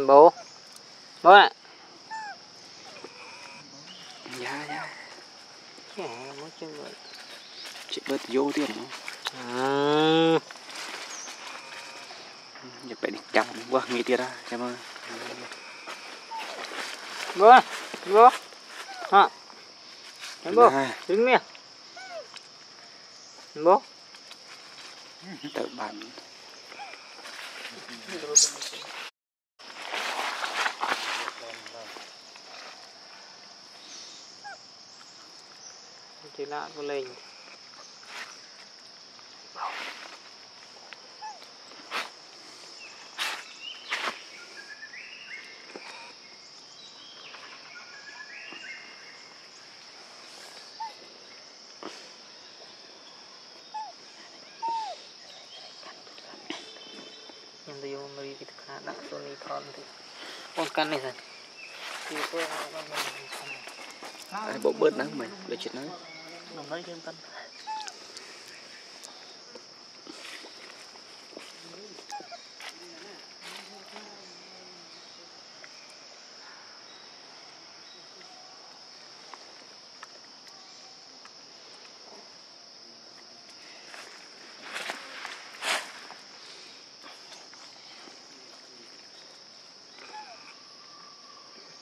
Em bố. Bố ạ. Dạ dạ. Vậy Chị bớt vô tiền không? À. Nhập bệnh chậm quá nghĩ tiền ra Cảm ơn Bố Bố. Hả? Em bố Này, Đứng nè Em bố. Tự sila guling. Yang dia memberi kita kena nak sunyi kon tu. Oh, kan ni kan? Dia pun nak ហើយបបឺតហ្នឹងមិនដូចចិត្តហ្នឹង nó nói thêm tân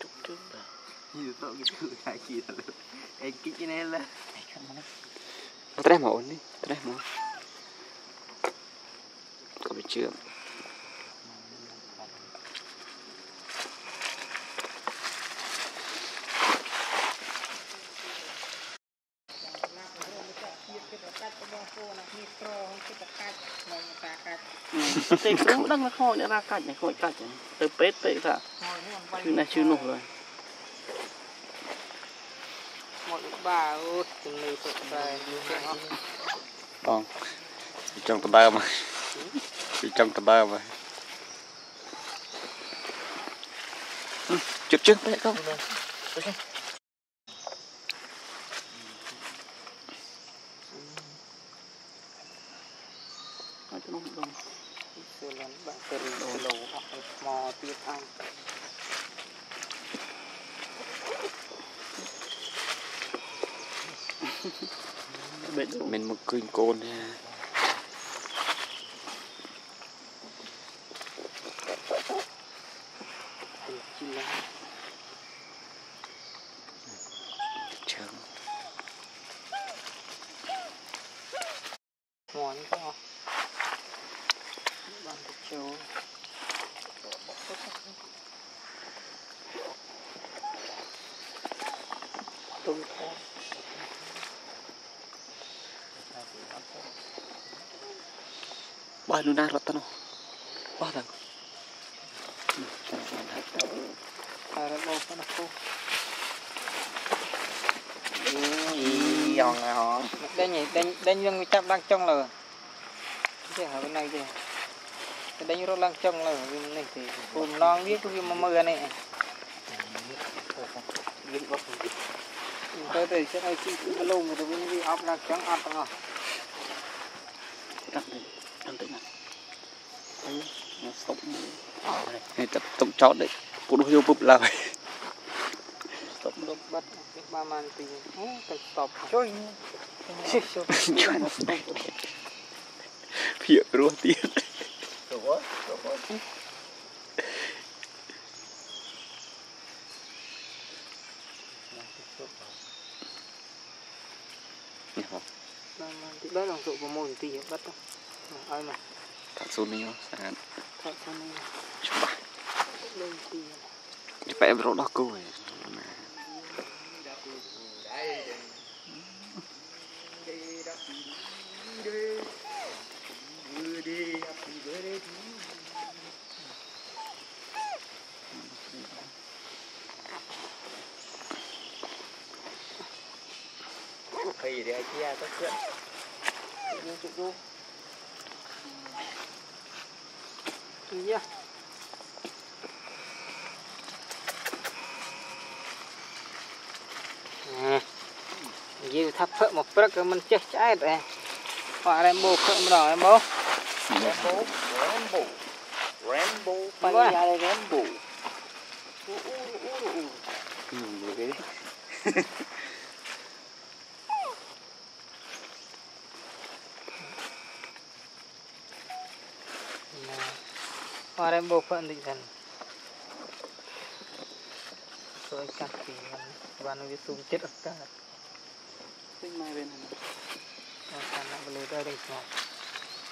Trúc trước rồi Như tao cái thứ hai kia là Em kích cái này là tres mà ổn đi tres mà Có bị chưa Tê cũng đang là khôi nữa ra cạch này, khôi cạch này. Từ pết pết ra chứ này chưa nổ rồi. ត់ក្បាលអូជំងឺសុខតែទាំងអស់បងពីចុងដើមពីចុងដើមជិបជើងបែកកុំអត់មកដល់សិលានបាក់ទៅលោអស់ថ្មទៀតអង្គ បេដូងមិនមកឃើញកូនទេចូល Ba luna rot tano Ba thằng à nó đâu có nó không Ý giòn là họ đây nhỉ đây đây nhưng chắp đang trong là cái ở bên này kìa. Đây rồi đang trong là bên này thì cùng non biết cái mà mưa này. Tôi thì sẽ nói chi lô mà tôi bên đi ốc đang trắng ốc rồi Đặt đây. Đặt đây nè. Đấy, Này tập tổng chót đấy. Đồ vô bụp lời stop lúc bắt cái ba man thì cái stop chơi Chuẩn. Phía rùa tiền man thì đó là sự của môn thì bắt đó ai mà? Thật xuống đi Saan thật em rốt đó cô ấy Thì để chia tất chuyện vô chụp vô Yeah. À. Dư thắp phượng một prức rồi mình chết trái rồi. Họ em bố phượng rồi em bố. Rambo, Rambo. Rambo, bay ra Rambo. Ú ú ú ú. Ừ, được đấy. Mare mbobak ndi jan. So ikan pingan ban wis sungkit akar. Sing mare nang. karena beli dari semua.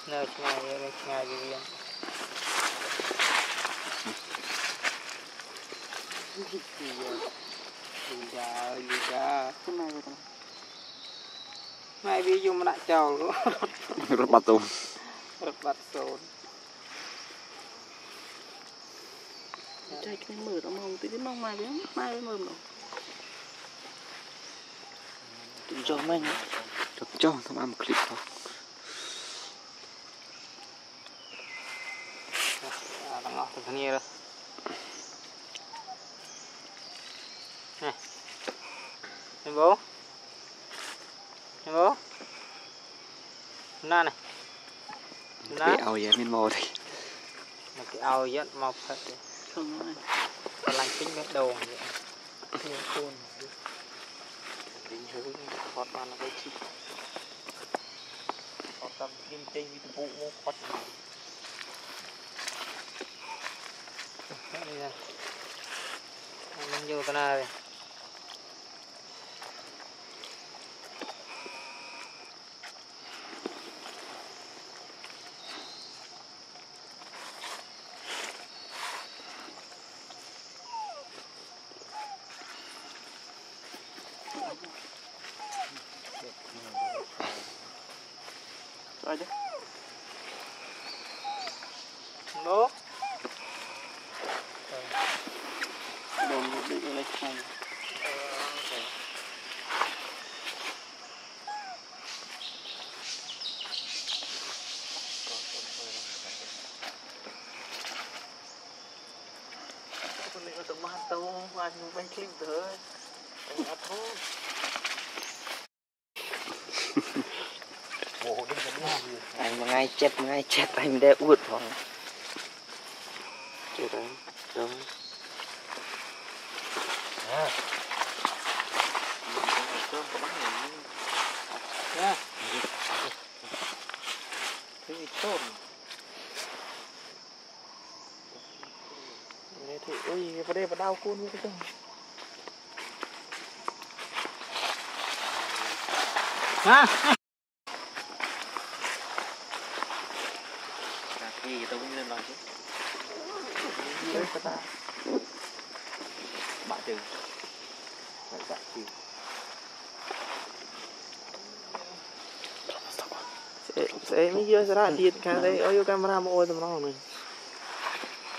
Nah, cuma ya, cuma ya. Iya. Udah, udah. Cuma ya. Mai bi yum nak jauh. Repat tuh. Repat. Jack cái mưa lắm không tí tí mong mai biết mai mới mưa mà tụi cho mấy nhá tụi cho tao ăn một clip thôi. Làm ngọt thật nhiều này. Em bố. Em bố. Na này. Cái ao vậy mình mò thì cái ao dẫn mọc thật đấy không nữa lành tính bắt đầu vậy thì khôn tính hướng hoạt toàn là cái chi hoạt tâm kim tinh vì tụ bộ mua hoạt này. Hãy subscribe cho kênh Ghiền Mì tomato, anh quay clip nữa. Anh đã thôi. anh một ngày chết một ngày chết anh để uất ផង chết anh đúng đau cuốn như thế chứ Ha cà phê tao cũng lên nói chứ. Đấy các ta. Bạn chừng bạn bạn chừng sẽ mới vô sẽ ra điện khá đây. Vô camera mà ôi tầm mình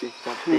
cái cà phê